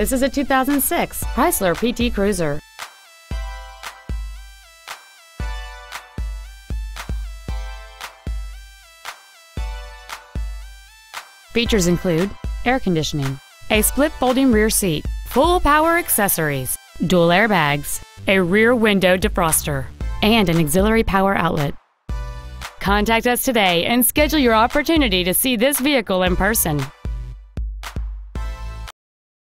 This is a 2006 Chrysler PT Cruiser. Features include air conditioning, a split folding rear seat, full power accessories, dual airbags, a rear window defroster, and an auxiliary power outlet. Contact us today and schedule your opportunity to see this vehicle in person.